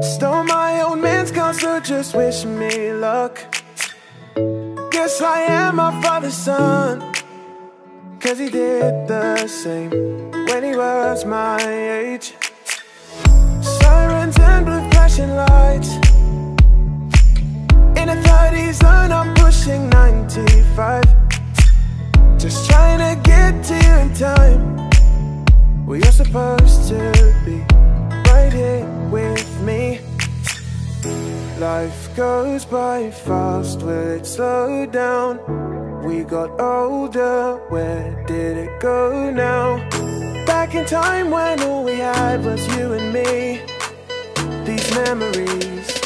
Stole my old man's car, so just wish me luck. Guess I am my father's son. Cause he did the same when he was my age. Sirens and blue flashing lights. In a 30s zone, I'm pushing 95. Just trying to get to you in time. Where you're supposed Life goes by fast, will it slow down? We got older, where did it go now? Back in time when all we had was you and me. These memories.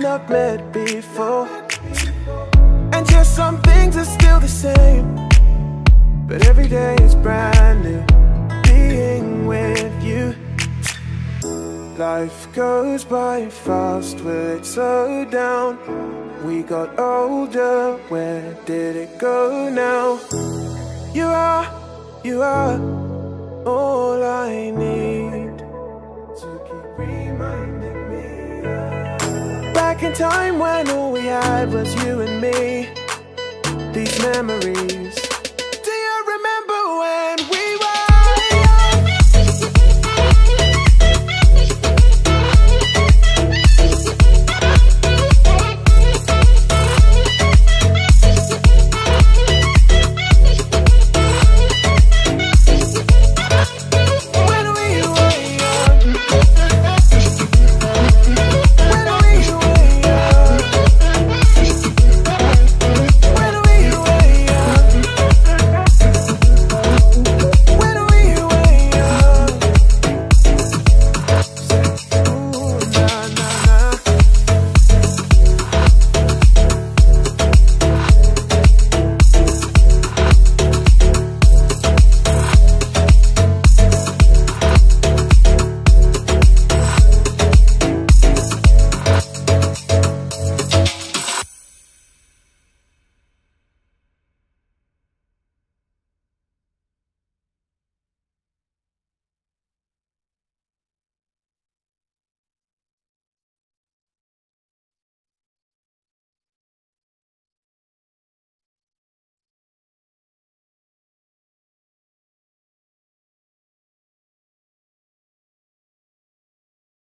Not met before. And just some things are still the same. But every day is brand new. Being with you. Life goes by fast, will it slow down? We got older, where did it go now? You are, you are all I need Back in time when all we had was you and me. These memories.